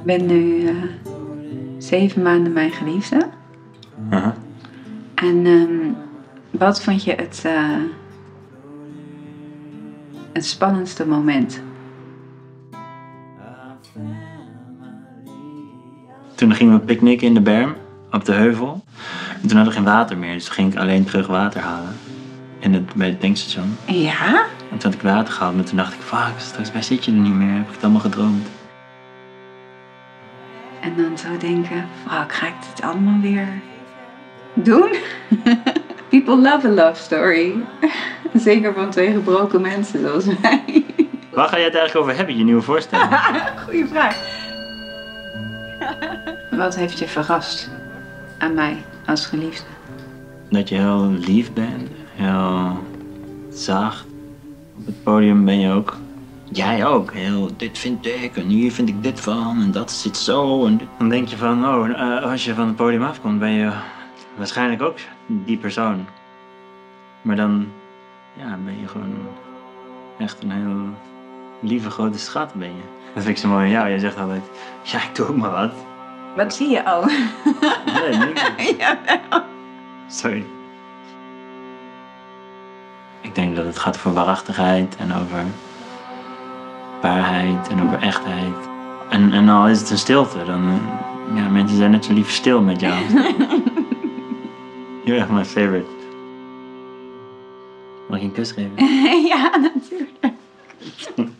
Ik ben nu eh, zeven maanden mijn geliefde. Aha. En ehm, wat vond je het, eh, het spannendste moment? Toen gingen we picknicken in de berm, op de heuvel. En toen hadden we geen water meer, dus toen ging ik alleen terug water halen. In het, bij het tankstation. Ja? En toen had ik water gehaald, maar toen dacht ik, fuck, straks bij zit je er niet meer. Heb ik het allemaal gedroomd. En dan zo denken, fuck, ga ik dit allemaal weer doen? People love a love story. Zeker van twee gebroken mensen zoals wij. Waar ga jij het eigenlijk over hebben, je nieuwe voorstelling? Goeie vraag. Wat heeft je verrast aan mij als geliefde? Dat je heel lief bent, heel zacht. Op het podium ben je ook, jij ook, heel dit vind ik en hier vind ik dit van en dat zit zo. En dit. Dan denk je van, oh, eh, als je van het podium afkomt ben je waarschijnlijk ook die persoon. Maar dan ja, ben je gewoon echt een heel lieve grote schat ben je. Dat vind ik zo mooi aan jou. Jij zegt altijd, ja ik doe ook maar wat. Wat zie je al? Nee, niks. Jawel. Sorry. Ik denk dat het gaat over waarachtigheid en over waarheid en over echtheid. En, en al is het een stilte, dan ja, mensen zijn net zo lief stil met jou. You're echt mijn favorite. Mag ik een kus geven? ja, natuurlijk.